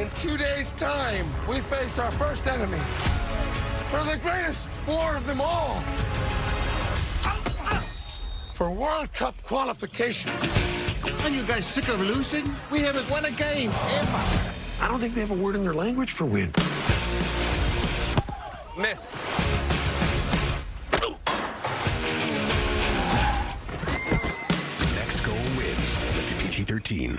In two days' time, we face our first enemy. For the greatest war of them all. For World Cup qualification. Are you guys sick of losing? We haven't won a game ever. I don't think they have a word in their language for win. Miss. Next goal wins. PG 13.